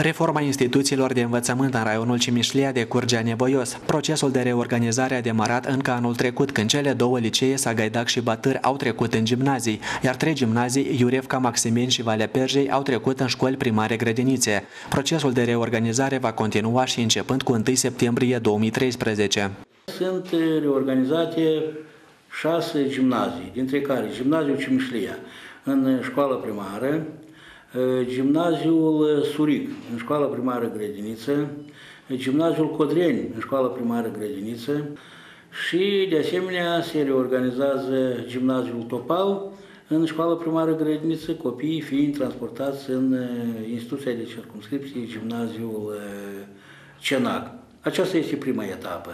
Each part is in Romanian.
Reforma instituțiilor de învățământ în raionul Cimișlia decurge anevoios. Procesul de reorganizare a demarat încă anul trecut, când cele două licee, Sagaidac și Batâr, au trecut în gimnazii, iar trei gimnazii, Iurevca, Maximin și Valea Perjei, au trecut în școli primare grădinițe. Procesul de reorganizare va continua și începând cu 1 septembrie 2013. Sunt reorganizate șase gimnazii, dintre care gimnaziul Cimișlia în școală primară, gimnaziul Suric, în școală primară grădiniță, gimnaziul Codreni, în școală primară grădiniță și, de asemenea, se reorganizează gimnaziul Topal, în școală primară grădiniță, copiii fiind transportați în instituția de circumscripție, gimnaziul Cenac. Aceasta este prima etapă.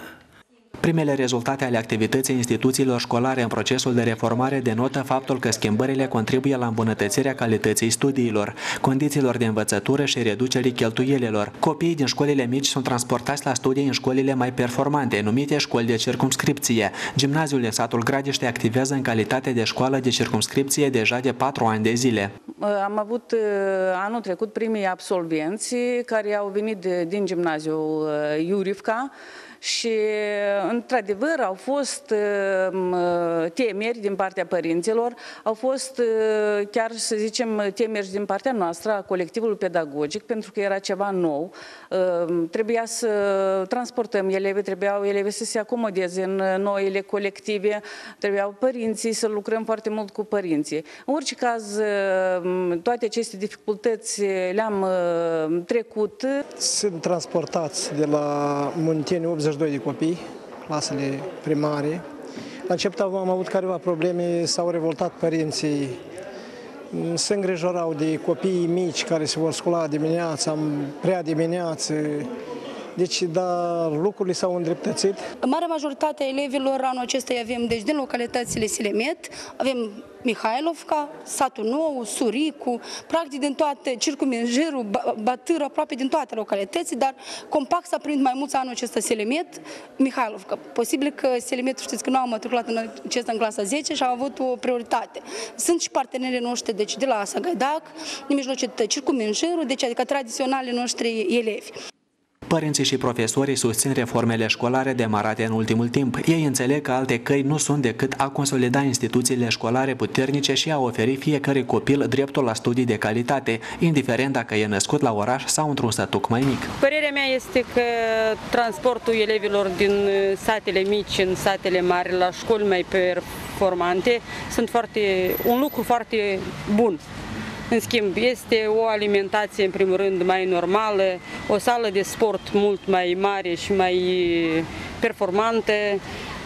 Primele rezultate ale activității instituțiilor școlare în procesul de reformare denotă faptul că schimbările contribuie la îmbunătățirea calității studiilor, condițiilor de învățătură și reducerii cheltuielilor. Copiii din școlile mici sunt transportați la studii în școlile mai performante, numite școli de circumscripție. Gimnaziul din satul Gradiște activează în calitate de școală de circumscripție deja de patru ani de zile. Am avut uh, anul trecut primii absolvenți care au venit din gimnaziul uh, Iurivca, și, într-adevăr, au fost uh, temeri din partea părinților, au fost uh, chiar, să zicem, temeri din partea noastră, a colectivului pedagogic, pentru că era ceva nou. Uh, trebuia să transportăm elevii, trebuiau elevii să se acomodeze în noile colective, trebuiau părinții să lucrăm foarte mult cu părinții. În orice caz, toate aceste dificultăți le-am trecut. Sunt transportați de la Munteni 80 22 de copii, clasele primare. La început am avut careva probleme, s-au revoltat părinții, se îngrijorau de copiii mici care se vor scula dimineața, prea dimineață, deci, da, lucrurile s-au îndreptățit. Marea majoritate a elevilor anul acesta avem, deci din localitățile Silemet, avem Mihailovca, Satul Nou, Suricu, practic din toate, Circuminjerul, Batâr, aproape din toate localitățile, dar compact s-a primit mai mulți anul acesta Selemet, Mihailovca. Posibil că Selemet, știți că nu am matriculat în acesta în clasa 10 și am avut o prioritate. Sunt și partenerii noștri, deci de la Sagaidac, din mijlocit Circuminjerul, deci adică tradiționale noștri elevi. Părinții și profesorii susțin reformele școlare demarate în ultimul timp. Ei înțeleg că alte căi nu sunt decât a consolida instituțiile școlare puternice și a oferi fiecare copil dreptul la studii de calitate, indiferent dacă e născut la oraș sau într-un sătuc mai mic. Părerea mea este că transportul elevilor din satele mici în satele mari la școli mai performante sunt foarte, un lucru foarte bun. În schimb, este o alimentație, în primul rând, mai normală, o sală de sport mult mai mare și mai performantă.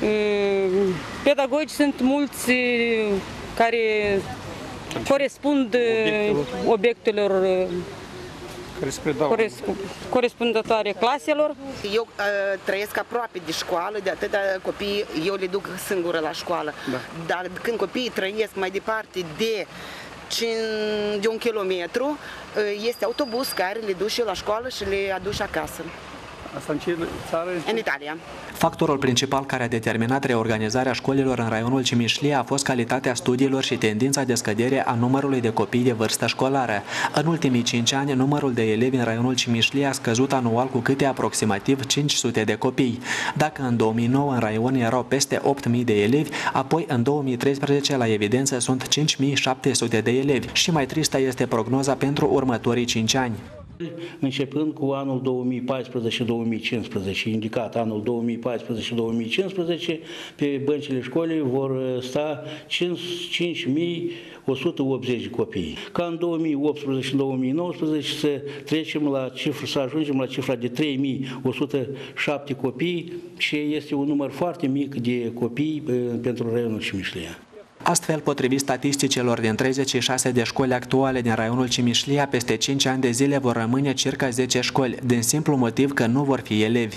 Mm, pedagogi sunt mulți care corespund obiectelor, obiectelor corespunzătoare claselor. Eu uh, trăiesc aproape de școală, de atâta copii eu le duc singură la școală. Da. Dar când copiii trăiesc mai departe de de un kilometru este autobuz care le duce la școală și le aduce acasă. Asta în ce țară? În Italia. Factorul principal care a determinat reorganizarea școlilor în raionul Cimișlia a fost calitatea studiilor și tendința de scădere a numărului de copii de vârstă școlară. În ultimii 5 ani, numărul de elevi în raionul Cimișlia a scăzut anual cu câte aproximativ 500 de copii. Dacă în 2009 în raion erau peste 8.000 de elevi, apoi în 2013 la evidență sunt 5.700 de elevi și mai tristă este prognoza pentru următorii 5 ani începând cu anul 2014-2015, indicat anul 2014-2015, pe băncile școlii vor sta 5.180 de copii. Ca în 2018 2019 să trecem la cifră, să ajungem la cifra de 3.107 copii și este un număr foarte mic de copii eh, pentru raionul Cimișlia. Astfel, potrivit statisticilor din 36 de școli actuale din raionul Cimișlia, peste 5 ani de zile vor rămâne circa 10 școli, din simplu motiv că nu vor fi elevi.